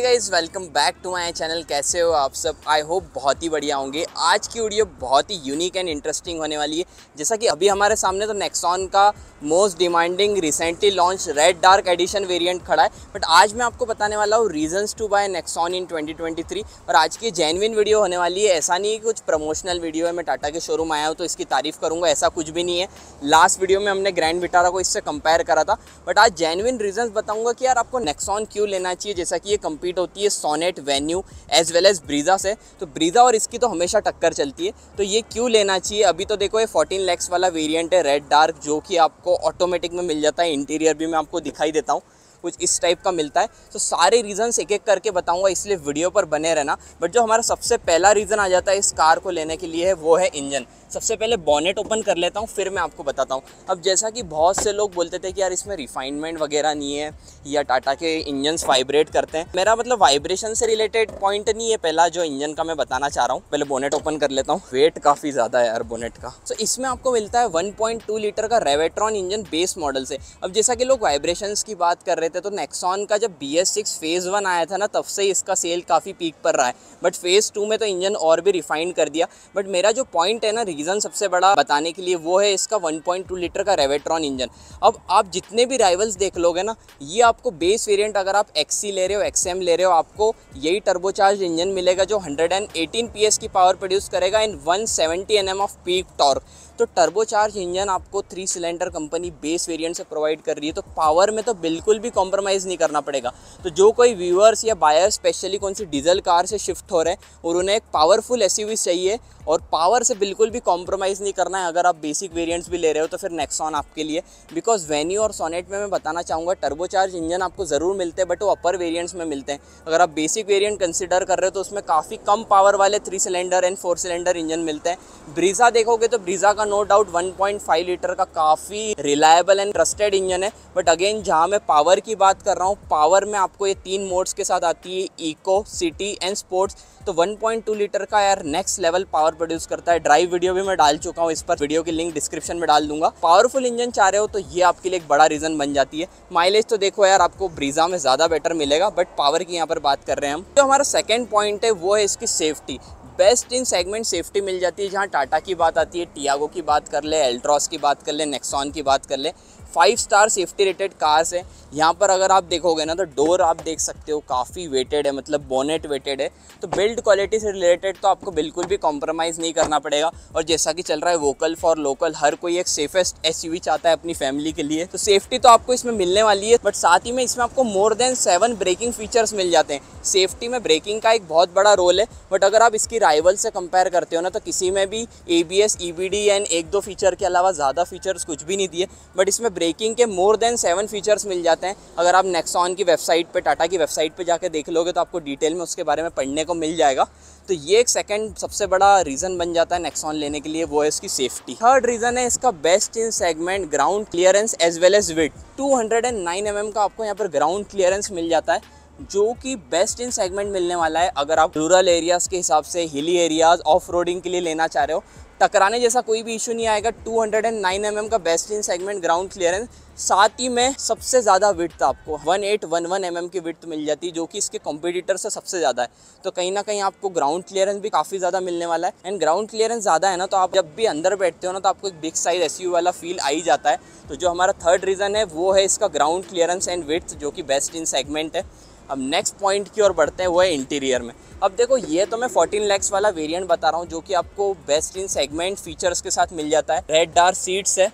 Guys welcome back to my channel कैसे हो आप सब? आई होप बहुत ही बढ़िया होंगे। आज की वीडियो बहुत ही यूनिक एंड इंटरेस्टिंग होने वाली है। जैसा कि अभी हमारे सामने तो नेक्सॉन का most demanding recently launch red dark edition variant खड़ा है। बट आज मैं आपको बताने वाला हूँ reasons to buy Nexon in 2023 और आज की जेनविन वीडियो होने वाली है। ऐसा नहीं कुछ प्रमोशनल वीडियो है। मैं टाटा के शोरूम आया हूँ तो इसकी तारीफ़ करूँगा। ऐसा कुछ भी नहीं है। लास्ट वीडियो में हमने ग्रैंड विटारा को इससे कंपेयर करा था। बट आज जेनविन रीजंस बताऊँगा कि यार आपको नेक्सॉन क्यों लेना चाहिए। जैसा कि ये कम्पीट होती है Sonet Venue as well as Brezza से। तो ब्रीजा और इसकी तो हमेशा टक्कर चलती है। तो ये क्यों लेना चाहिए? अभी तो देखो ये फोर्टीन लैक्स वाला वेरियंट है रेड डार्क जो कि आपको ऑटोमेटिक में मिल जाता है इंटीरियर भी मैं आपको दिखाई देता हूँ। कुछ इस टाइप का मिलता है। तो सारे रीजंस एक एक करके बताऊँगा, इसलिए वीडियो पर बने रहना। बट जो हमारा सबसे पहला रीज़न आ जाता है इस कार को लेने के लिए है वो है इंजन सबसे पहले बॉनेट ओपन कर लेता हूँ, फिर मैं आपको बताता हूँ। अब जैसा कि बहुत से लोग बोलते थे कि यार इसमें रिफाइनमेंट वगैरह नहीं है या टाटा के इंजन वाइब्रेट करते हैं। मेरा मतलब वाइब्रेशन से रिलेटेड पॉइंट नहीं है, पहला जो इंजन का मैं बताना चाह रहा हूँ, पहले बोनेट ओपन कर लेता हूँ। वेट काफ़ी ज़्यादा है यार बोनेट का। तो इसमें आपको मिलता है वन लीटर का रेवेट्रॉन इंजन बेस मॉडल से। अब जैसा कि लोग वाइब्रेशन की बात कर रहे थे तो नेक्सॉन का जब B S six phase one आया था ना, तब से इसका सेल काफ़ी पीक पर रहा है। बट फ़ेज़ टू में तो इंजन और भी रिफाइंड कर दिया। बट मेरा जो पॉइंट है ना रीज़न सबसे बड़ा बताने के लिए वो है इसका 1.2 लीटर का रेवेट्रॉन इंजन। अब आप जितने भी राइवल्स देख लोगे ना, ये आपको बेस वेरिएंट अगर आप एक्सी ले रहे हो एक्सएम ले रहे हो, आपको यही टर्बोचार्ज इंजन मिलेगा जो 118 पीएस की पावर प्रोड्यूस करेगा in 170 NM of peak torque तो टर्बोचार्ज इंजन आपको three cylinder company base variant से प्रोवाइड कर रही है तो पावर में तो बिल्कुल भी कॉम्प्रोमाइज़ नहीं करना पड़ेगा। तो जो कोई व्यूअर्स या बायर स्पेशली कौन सी डीजल कार से शिफ्ट हो रहे हैं, और उन्हें एक पावरफुल एस चाहिए, और पावर से बिल्कुल भी कॉम्प्रोमाइज़ नहीं करना है, अगर आप बेसिक वेरिएंट्स भी ले रहे हो तो फिर नेक्सॉन आपके लिए। बिकॉज़ वेन्यू और सोनेट में, मैं बताना चाहूँगा टर्बोचार्ज इंजन आपको ज़रूर मिलते हैं बट वो अपर वेरियंट्स में मिलते हैं। अगर आप बेसिक वेरियंट कंसिडर कर रहे हो तो उसमें काफ़ी कम पावर वाले three cylinder and four cylinder engine मिलते हैं। ब्रीजा देखोगे तो ब्रीजा का नो डाउट 1.5 लीटर का काफ़ी रिलायबल एंड ट्रस्टेड इंजन है। बट अगेन जहाँ मैं पावर की बात कर रहा हूँ पावर में आपको ये तीन मोड्स के साथ आती है इको सिटी एंड स्पोर्ट्स तो 1.2 लीटर का यार नेक्स्ट लेवल पावर प्रोड्यूस करता है। ड्राइव वीडियो भी मैं डाल चुका हूँ, इस पर वीडियो की लिंक डिस्क्रिप्शन में डाल दूँगा। पावरफुल इंजन चाह रहे हो तो ये आपके लिए एक बड़ा रीज़न बन जाती है। माइलेज तो देखो यार, आपको ब्रीजा में ज़्यादा बेटर मिलेगा बट पावर की यहाँ पर बात कर रहे हैं हम। जो तो हमारा सेकेंड पॉइंट है, वो है इसकी safety best in segment safety मिल जाती है। जहाँ टाटा की बात आती है, टियागो की बात कर ले, एल्ट्रॉस की बात कर ले, नेक्सॉन की बात कर ले five star safety rated cars है। यहाँ पर अगर आप देखोगे ना तो डोर आप देख सकते हो, काफ़ी वेटेड है मतलब बोनेट वेटेड है। तो बिल्ड क्वालिटी से रिलेटेड तो आपको बिल्कुल भी कॉम्प्रोमाइज़ नहीं करना पड़ेगा। और जैसा कि चल रहा है वोकल फॉर लोकल हर कोई एक सेफेस्ट एसयूवी चाहता है अपनी फैमिली के लिए। तो सेफ्टी तो आपको इसमें मिलने वाली है बट साथ ही में इसमें आपको more than seven braking features मिल जाते हैं। सेफ्टी में ब्रेकिंग का एक बहुत बड़ा रोल है बट अगर आप इसकी राइवल से कंपेयर करते हो ना तो किसी में भी ए बी एस एंड एक दो फीचर के अलावा ज़्यादा फीचर्स कुछ भी नहीं दिए। बट इसमें ब्रेकिंग के मोर देन सेवन फीचर्स मिल जाते हैं। अगर आप नेक्सॉन की वेबसाइट पे टाटा की वेबसाइट पे जाके देख लोगे तो आपको डिटेल में उसके बारे में पढ़ने को मिल जाएगा। तो ये एक सेकंड सबसे बड़ा रीज़न बन जाता है नेक्सॉन लेने के लिए, वो है इसकी सेफ्टी थर्ड रीज़न है इसका best in segment ground clearance as well as with 209 mm का आपको यहाँ पर ग्राउंड क्लियरेंस मिल जाता है, जो कि बेस्ट इन सेगमेंट मिलने वाला है। अगर आप रूरल एरियाज़ के हिसाब से हिली एरियाज़ ऑफ़ रोडिंग के लिए लेना चाह रहे हो टकराने जैसा कोई भी इशू नहीं आएगा। 209 mm का best in segment ground clearance साथ ही में सबसे ज़्यादा विड्थ आपको 1811 mm की विड्थ मिल जाती है जो कि इसके कॉम्पिटिटर से सबसे ज़्यादा है। तो कहीं ना कहीं आपको ग्राउंड क्लियरेंस भी काफ़ी ज़्यादा मिलने वाला है। एंड ग्राउंड क्लियरेंस ज़्यादा है ना तो आप जब भी अंदर बैठते हो ना तो आपको एक बिग साइज़ एस वाला फील आ ही जाता है। तो जो हमारा थर्ड रीज़न है, वो है इसका ग्राउंड क्लियरेंस एंड विथ जो कि बेस्ट इन सेगमेंट है। अब नेक्स्ट पॉइंट की ओर बढ़ते हैं, वो है इंटीरियर में। अब देखो, ये तो मैं 14 लैक्स वाला वेरिएंट बता रहा हूँ, जो कि आपको बेस्ट इन सेगमेंट फीचर्स के साथ मिल जाता है। रेड डार्क सीट्स है,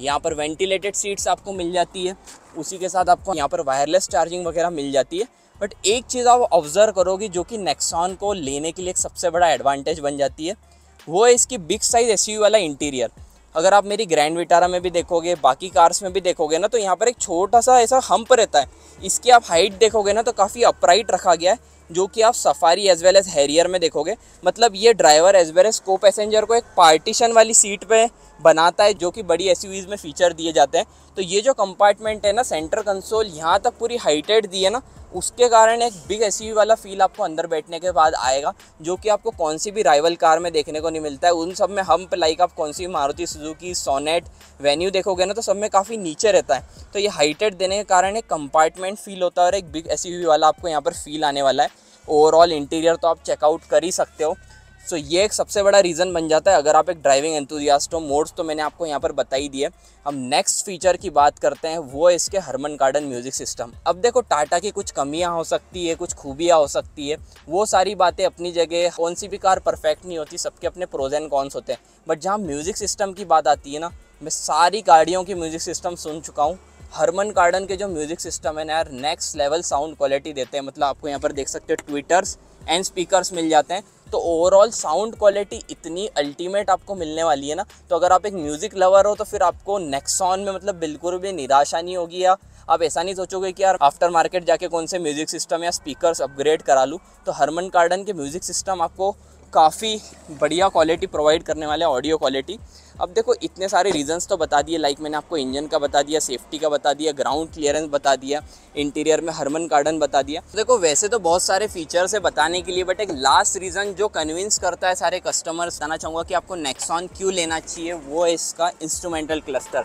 यहाँ पर वेंटिलेटेड सीट्स आपको मिल जाती है, उसी के साथ आपको यहाँ पर वायरलेस चार्जिंग वगैरह मिल जाती है। बट एक चीज़ आप ऑब्ज़र्व करोगे, जो कि नेक्सॉन को लेने के लिए एक सबसे बड़ा एडवांटेज बन जाती है, वो है इसकी बिग साइज़ एस वाला इंटीरियर अगर आप मेरी ग्रैंड विटारा में भी देखोगे, बाकी कार्स में भी देखोगे ना तो यहाँ पर एक छोटा सा ऐसा हम्प रहता है। इसकी आप हाइट देखोगे ना तो काफ़ी अपराइट रखा गया है, जो कि आप Safari as well as Harrier में देखोगे। मतलब ये ड्राइवर एज वेल एज को पैसेंजर को एक पार्टीशन वाली सीट पे बनाता है, जो कि बड़ी एस में फीचर दिए जाते हैं। तो ये जो कंपार्टमेंट है ना सेंटर कंसोल यहाँ तक पूरी हाइटेड दी है ना, उसके कारण एक बिग एस वाला फील आपको अंदर बैठने के बाद आएगा, जो कि आपको कौन सी भी राइवल कार में देखने को नहीं मिलता है। उन सब में हम लाइक आप कौन सी मारुति सुजुकी सोनेट वेन्यू देखोगे ना तो सब में काफ़ी नीचे रहता है। तो ये हाइटेड देने के कारण एक कंपार्टमेंट फील होता है और एक बिग एस वाला आपको यहाँ पर फील आने वाला है। ओवरऑल इंटीरियर तो आप चेकआउट कर ही सकते हो। सो so, ये एक सबसे बड़ा रीज़न बन जाता है। अगर आप एक ड्राइविंग एंथुजियास्ट हो मोड्स तो मैंने आपको यहाँ पर बता ही। दिए हम नेक्स्ट फीचर की बात करते हैं वो है इसके हरमन गार्डन म्यूज़िक सिस्टम अब देखो टाटा की कुछ कमियाँ हो सकती है कुछ खूबियाँ हो सकती है। वो सारी बातें अपनी जगह कौन सी भी कार परफेक्ट नहीं होती सबके अपने प्रोज एंड कॉन्स होते हैं। बट जहाँ म्यूज़िक सिस्टम की बात आती है ना मैं सारी गाड़ियों की म्यूज़िक सिस्टम सुन चुका हूँ। हरमन गार्डन के जो म्यूज़िक सिस्टम है ना यार नेक्स्ट लेवल साउंड क्वालिटी देते हैं। मतलब आपको यहाँ पर देख सकते हो ट्विटर्स एंड स्पीकर्स मिल जाते हैं। तो ओवरऑल साउंड क्वालिटी इतनी अल्टीमेट आपको मिलने वाली है ना तो अगर आप एक म्यूज़िक लवर हो तो फिर आपको नेक्सॉन में मतलब बिल्कुल भी निराशा नहीं होगी या आप ऐसा नहीं सोचोगे कि यार आफ्टर मार्केट जाके कौन से म्यूज़िक सिस्टम या स्पीकर्स अपग्रेड करा लूँ तो हरमन गार्डन के म्यूज़िक सिस्टम आपको काफ़ी बढ़िया क्वालिटी प्रोवाइड करने वाले ऑडियो क्वालिटी अब देखो, इतने सारे रीजंस तो बता दिए लाइक मैंने आपको इंजन का बता दिया सेफ्टी का बता दिया ग्राउंड क्लियरेंस बता दिया इंटीरियर में हरमन गार्डन बता दिया। तो देखो, वैसे तो बहुत सारे फीचर्स है बताने के लिए बट एक लास्ट रीज़न जो कन्विंस करता है सारे कस्टमर्स बताना चाहूँगा कि आपको नेक्सॉन क्यों लेना चाहिए, वो है इसका इंस्ट्रूमेंटल क्लस्टर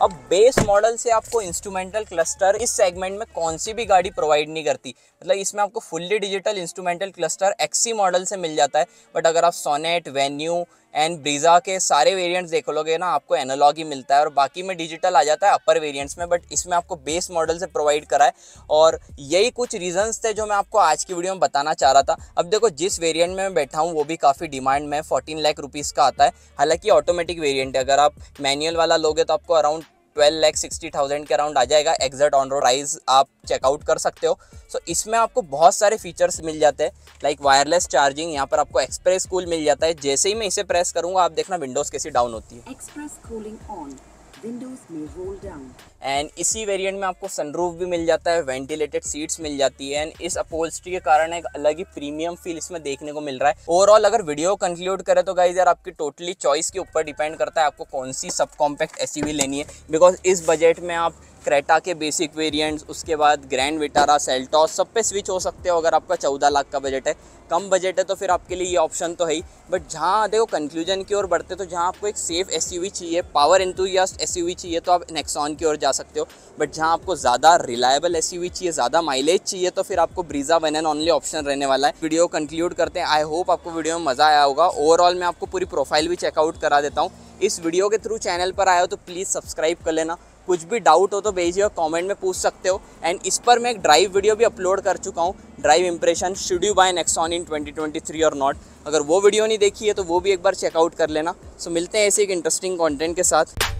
अब बेस मॉडल से आपको इंस्ट्रूमेंटल क्लस्टर इस सेगमेंट में कौन सी भी गाड़ी प्रोवाइड नहीं करती। मतलब इसमें आपको फुल्ली डिजिटल इंस्ट्रूमेंटल क्लस्टर एक्सी मॉडल से मिल जाता है। बट अगर आप सोनेट वेन्यू एंड ब्रीजा के सारे वेरिएंट्स देख लोगे ना, आपको एनालॉग ही मिलता है और बाकी में डिजिटल आ जाता है अपर वेरिएंट्स में। बट इसमें आपको बेस मॉडल से प्रोवाइड करा है। और यही कुछ रीजंस थे जो मैं आपको आज की वीडियो में बताना चाह रहा था। अब देखो, जिस वेरिएंट में मैं बैठा हूँ, वो भी काफ़ी डिमांड में फोर्टीन लाख रुपीज़ का आता है। हालाँकि ऑटोमेटिक वेरियंट है। अगर आप मैनुअल वाला लोगे तो आपको around twelve lakh sixty thousand के अराउंड आ जाएगा। एग्जैक्ट ऑन रोड प्राइस आप चेकआउट कर सकते हो। सो so, इसमें आपको बहुत सारे फीचर्स मिल जाते हैं। लाइक वायरलेस चार्जिंग यहाँ पर आपको एक्सप्रेस कूल मिल जाता है। जैसे ही मैं इसे प्रेस करूँगा आप देखना विंडोज़ कैसी डाउन होती है। एक्सप्रेस कूलिंग ऑन विंडोज़ में रोल डाउन एंड इसी वेरिएंट में आपको सनरूफ भी मिल जाता है वेंटिलेटेड सीट्स मिल जाती है। एंड इस अपोल्स्ट्री के कारण एक अलग ही प्रीमियम फील इसमें देखने को मिल रहा है। ओवरऑल अगर वीडियो कंक्लूड करें तो गाइज़ यार आपकी टोटली चॉइस के ऊपर डिपेंड करता है आपको कौन सी सब कॉम्पैक्ट एस लेनी है। बिकॉज़ इस बजट में आप क्रेटा के बेसिक वेरिएंट्स उसके बाद ग्रैंड विटारा सेल्टॉस सब पे स्विच हो सकते हो अगर आपका चौदह लाख का बजट है। कम बजट है तो फिर आपके लिए ये ऑप्शन तो है ही। बट जहाँ देखो कंक्लूजन की ओर बढ़ते तो जहाँ आपको एक सेफ़ एसयूवी चाहिए पावर इंतुजियास्ट एस चाहिए तो आप नेक्सॉन की ओर जा सकते हो। बट जहाँ आपको ज़्यादा रिलायबल एसयूवी चाहिए, ज़्यादा माइलेज चाहिए तो फिर आपको Brezza one and only option रहने वाला है। वीडियो कंक्लूड करते हैं। आई होप आपको वीडियो में मज़ा आया होगा। ओवरऑल मैं आपको पूरी प्रोफ़ाइल भी चेकआउट करा देता हूँ। इस वीडियो के थ्रू चैनल पर आया हो तो प्लीज़ सब्सक्राइब कर लेना। कुछ भी डाउट हो तो भेजिए कमेंट में पूछ सकते हो। एंड इस पर मैं एक ड्राइव वीडियो भी अपलोड कर चुका हूँ। Drive impression should you buy Nexon in 2023 और नॉट अगर वो वीडियो नहीं देखी है तो वो भी एक बार चेकआउट कर लेना। सो so, मिलते हैं ऐसे एक इंटरेस्टिंग कॉन्टेंट के साथ।